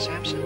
Samson.